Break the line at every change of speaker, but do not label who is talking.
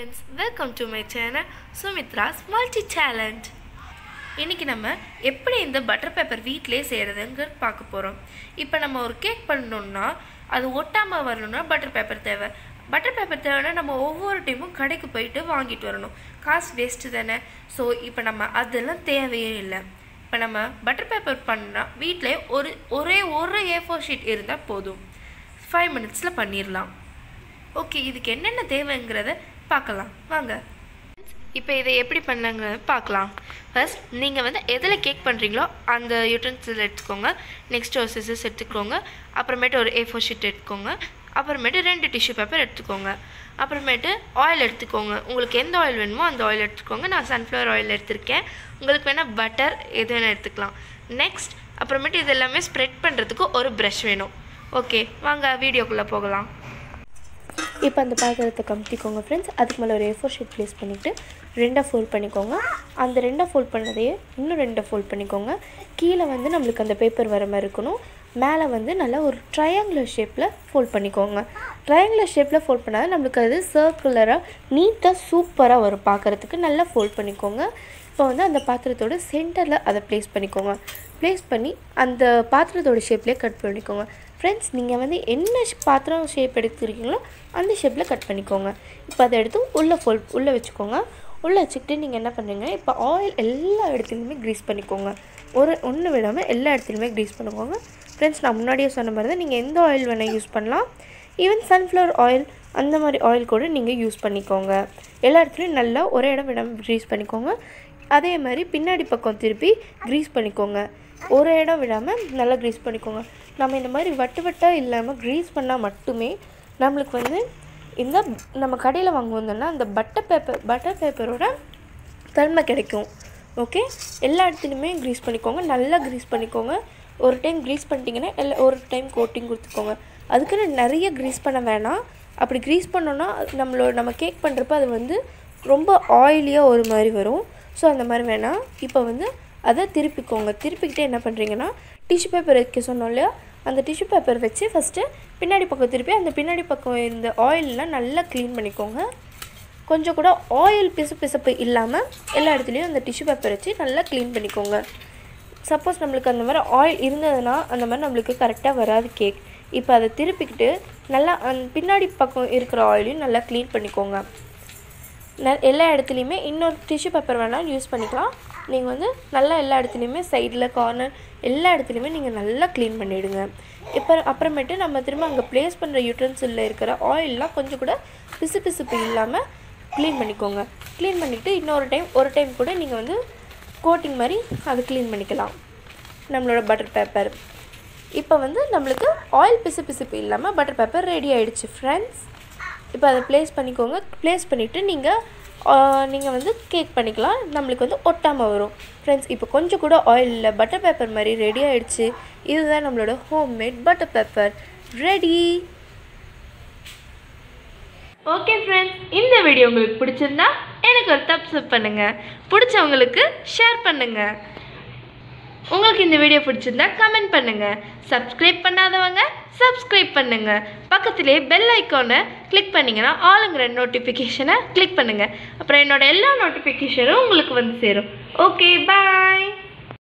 Friends welcome to my channel Sumitra's multi talent இன்றைக்கி நம்ம எப்படி இந்த பட்டர் பேப்பர் வீட்டிலே செய்கிறதுங்கிறது பார்க்க போகிறோம் இப்போ நம்ம ஒரு கேக் பண்ணணுன்னா அது ஒட்டாமல் வரணும்னா பட்டர் பேப்பர் தேவை. பட்டர் பேப்பர் தேவைன்னா நம்ம ஒவ்வொரு டைமும் கடைக்கு போயிட்டு வாங்கிட்டு வரணும். காசு வேஸ்ட்டு தானே. ஸோ இப்போ நம்ம அதெல்லாம் தேவையே இல்லை. இப்போ நம்ம பட்டர் பேப்பர் பண்ணால் வீட்டிலே ஒரு ஒரே ஒரு ஏ ஃபோர் ஷீட் இருந்தால் போதும். ஃபைவ் மினிட்ஸில் பண்ணிடலாம் ஓகே இதுக்கு என்னென்ன தேவைங்கிறத பார்க்கலாம். வாங்க. இப்போ இதை எப்படி பண்ணாங்க பார்க்கலாம். ஃபர்ஸ்ட் நீங்கள் வந்து எதில் கேக் பண்ணுறீங்களோ அந்த யூட்டன்சில் எடுத்துக்கோங்க. நெக்ஸ்ட் ஒரு சிசஸ் எடுத்துக்கோங்க. அப்புறமேட்டு ஒரு ஏ ஃபோர் ஷீட் எடுத்துக்கோங்க. அப்புறமேட்டு ரெண்டு டிஷ்யூ பேப்பர் எடுத்துக்கோங்க. அப்புறமேட்டு ஆயில் எடுத்துக்கோங்க. உங்களுக்கு எந்த ஆயில் வேணுமோ அந்த ஆயில் எடுத்துக்கோங்க. நான் சன்ஃப்ளவர் ஆயில் எடுத்திருக்கேன். உங்களுக்கு வேணால் பட்டர் எது வேணால் எடுத்துக்கலாம். நெக்ஸ்ட் அப்புறமேட்டு இது எல்லாமே ஸ்ப்ரெட் பண்ணுறதுக்கு ஒரு ப்ரஷ் வேணும். ஓகே வாங்க வீடியோக்குள்ளே போகலாம்.
இப்போ அந்த பாத்திரத்தை கமுத்திக்கோங்க ஃப்ரெண்ட்ஸ் அதுக்கு மேலே ஒரு ஏ ஃபோர் ஷீட் ப்ளேஸ் பண்ணிவிட்டு ரெண்டாக ஃபோல்ட் பண்ணிக்கோங்க. அந்த ரெண்டாக ஃபோல்ட் பண்ணதையே இன்னும் ரெண்டாக ஃபோல்ட் பண்ணிக்கோங்க. கீழே வந்து நம்மளுக்கு அந்த பேப்பர் வர மாதிரி இருக்கணும். மேலே வந்து நல்லா ஒரு ட்ரையாங்குலர் ஷேப்பில் ஃபோல்ட் பண்ணிக்கோங்க. ட்ரையாங்குலர் ஷேப்பில் ஃபோல்ட் பண்ணால் நம்மளுக்கு அது சர்க்குலராக நீட்டாக சூப்பராக வரும். பார்க்குறதுக்கு நல்லா ஃபோல்ட் பண்ணிக்கோங்க. இப்போ வந்து அந்த பாத்திரத்தோட சென்டரில் அதை ப்ளேஸ் பண்ணிக்கோங்க. ப்ளேஸ் பண்ணி அந்த பாத்திரத்தோட ஷேப்லேயே கட் பண்ணிக்கோங்க. ஃப்ரெண்ட்ஸ் நீங்கள் வந்து என்ன பாத்திரம் ஷேப் எடுத்துருக்கீங்களோ அந்த ஷேப்பில் கட் பண்ணிக்கோங்க. இப்போ அதை எடுத்து உள்ளே ஃபோல் உள்ளே வச்சுக்கோங்க. உள்ளே வச்சுக்கிட்டு நீங்கள் என்ன பண்ணுறீங்க இப்போ ஆயில் எல்லா இடத்துலையுமே க்ரீஸ் பண்ணிக்கோங்க. ஒரு ஒன்று விடாமல் எல்லா இடத்துலையுமே க்ரீஸ் பண்ணிக்கோங்க. ஃப்ரெண்ட்ஸ் நான் முன்னாடியே சொன்ன மாதிரி தான் நீங்கள் எந்த ஆயில் வேணால் யூஸ் பண்ணலாம். ஈவன் சன்ஃப்ளவர் ஆயில் அந்த மாதிரி ஆயில் கூட நீங்கள் யூஸ் பண்ணிக்கோங்க. எல்லா இடத்துலையும் நல்லா ஒரே இடம் விடாமல் க்ரீஸ் பண்ணிக்கோங்க. அதே மாதிரி பின்னாடி பக்கம் திருப்பி க்ரீஸ் பண்ணிக்கோங்க. ஒரு இடம் விடாமல் நல்லா க்ரீஸ் பண்ணிக்கோங்க. நம்ம இந்த மாதிரி வட்டு வட்டாக இல்லாமல் க்ரீஸ் பண்ணால் மட்டுமே நம்மளுக்கு வந்து இந்த நம்ம கடையில் வாங்குவோம்னா அந்த பட்டர் பேப்பர் பட்டர் பேப்பரோட தன்மை கிடைக்கும். ஓகே எல்லா இடத்துலையுமே க்ரீஸ் பண்ணிக்கோங்க. நல்லா க்ரீஸ் பண்ணிக்கோங்க. ஒரு டைம் க்ரீஸ் பண்ணிட்டீங்கன்னா எல்லா ஒரு டைம் கோட்டிங் கொடுத்துக்கோங்க. அதுக்குன்னு நிறைய க்ரீஸ் பண்ண வேணாம். அப்படி க்ரீஸ் பண்ணோன்னா நம்மளோட நம்ம கேக் பண்ணுறப்ப அது வந்து ரொம்ப ஆயிலியாக ஒரு மாதிரி வரும். ஸோ அந்த மாதிரி வேணாம். இப்போ வந்து அதை திருப்பிக்கோங்க. திருப்பிக்கிட்டே என்ன பண்ணுறீங்கன்னா டிஷ்யூ பேப்பர் வைக்க சொன்னோம் இல்லையா? அந்த டிஷ்யூ பேப்பர் வச்சு ஃபஸ்ட்டு பின்னாடி பக்கம் திருப்பி அந்த பின்னாடி பக்கம் இருந்த ஆயிலெலாம் நல்லா க்ளீன் பண்ணிக்கோங்க. கொஞ்சம் கூட ஆயில் பிசு பிசப்பு இல்லாமல் எல்லா இடத்துலையும் அந்த டிஷ்யூ பேப்பர் வச்சு நல்லா க்ளீன் பண்ணிக்கோங்க. சப்போஸ் நம்மளுக்கு அந்த மாதிரி ஆயில் இருந்ததுன்னா அந்த மாதிரி நம்மளுக்கு கரெக்டாக வராது கேக் இப்போ அதை திருப்பிக்கிட்டு நல்லா அந் பின்னாடி பக்கம் இருக்கிற ஆயிலையும் நல்லா க்ளீன் பண்ணிக்கோங்க. ந- எல்லா இடத்துலையுமே இன்னொரு டிஷ்யூ பேப்பர் வேணாலும் யூஸ் பண்ணிக்கலாம். நீங்கள் வந்து நல்லா எல்லா இடத்துலையுமே சைடில் கார்னர் எல்லா இடத்துலையுமே நீங்கள் நல்லா க்ளீன் பண்ணிவிடுங்க இப்போ அப்புறமேட்டு நம்ம திரும்ப அங்கே ப்ளேஸ் பண்ணுற யூட்டன்சிலில் இருக்கிற ஆயிலெலாம் கொஞ்சம் கூட பிசு பிசுப்பு இல்லாமல் க்ளீன் பண்ணிக்கோங்க. க்ளீன் பண்ணிவிட்டு இன்னொரு டைம் ஒரு டைம் கூட நீங்கள் வந்து கோட்டிங் மாதிரி அதை க்ளீன் பண்ணிக்கலாம். நம்மளோட பட்டர் பேப்பர் இப்போ வந்து நம்மளுக்கு ஆயில் பிசு பிசுப்பு இல்லாமல் பட்டர் பேப்பர் ரெடி ஆகிடுச்சு ஃப்ரெண்ட்ஸ் இப்போ அதை ப்ளேஸ் பண்ணிக்கோங்க. ப்ளேஸ் பண்ணிவிட்டு நீங்கள் நீங்கள் வந்து கேக் பண்ணிக்கலாம். நம்மளுக்கு வந்து ஒட்டாமல் வரும். ஃப்ரெண்ட்ஸ் இப்போ கொஞ்சம் கூட ஆயில் இல்லை பட்டர் பேப்பர் மாதிரி ரெடி ஆகிடுச்சு இதுதான் நம்மளோட homemade butter paper ready
okay friends இந்த வீடியோ உங்களுக்கு பிடிச்சிருந்தா எனக்கு ஒரு தப்ஸ் பண்ணுங்கள் பிடிச்சவங்களுக்கு ஷேர் பண்ணுங்கள் உங்களுக்கு இந்த வீடியோ பிடிச்சிருந்தா கமெண்ட் பண்ணுங்கள் சப்ஸ்கிரைப் பண்ணாதவங்க சப்ஸ்கிரைப் பண்ணுங்கள் பக்கத்திலே பெல் ஐக்கானை கிளிக் பண்ணிங்கன்னா ஆளுங்கிற நோட்டிஃபிகேஷனை கிளிக் பண்ணுங்கள் அப்புறம் என்னோடய எல்லா நோட்டிஃபிகேஷனும் உங்களுக்கு வந்து சேரும். Okay bye